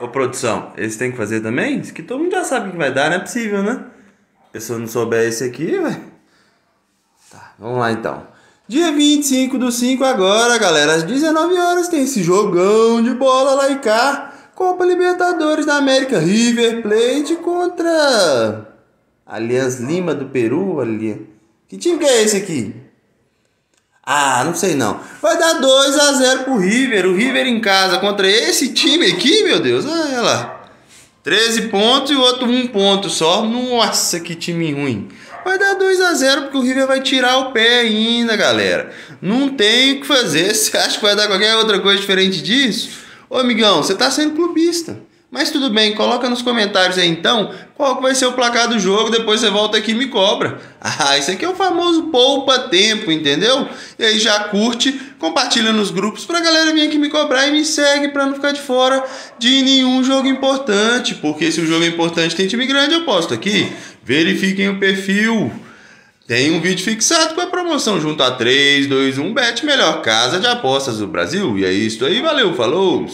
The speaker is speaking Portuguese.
Ô produção, esse tem que fazer também? Isso que todo mundo já sabe que vai dar, não é possível, né? A pessoa não souber esse aqui, velho. Tá, vamos lá então. Dia 25 do 5 agora, galera, às 19 horas tem esse jogão de bola lá em cá. Copa Libertadores da América, River Plate contra Alias Lima do Peru, ali. Que time que é esse aqui? Ah, não sei não. Vai dar 2 a 0 pro River. O River em casa contra esse time aqui, meu Deus. Olha lá. 13 pontos e o outro 1 ponto só. Nossa, que time ruim. Vai dar 2 a 0 porque o River vai tirar o pé ainda, galera. Não tem o que fazer. Você acha que vai dar qualquer outra coisa diferente disso? Ô, amigão, você tá sendo clubista. Mas tudo bem, coloca nos comentários aí então qual vai ser o placar do jogo, depois você volta aqui e me cobra. Ah, isso aqui é o famoso poupa tempo, entendeu? E aí já curte, compartilha nos grupos pra galera vir aqui me cobrar e me segue pra não ficar de fora de nenhum jogo importante, porque se o jogo é importante tem time grande, eu posto aqui. Verifiquem o perfil. Tem um vídeo fixado com a promoção junto a 3, 2, 1 Bet Melhor Casa de Apostas do Brasil. E é isso aí, valeu, falou!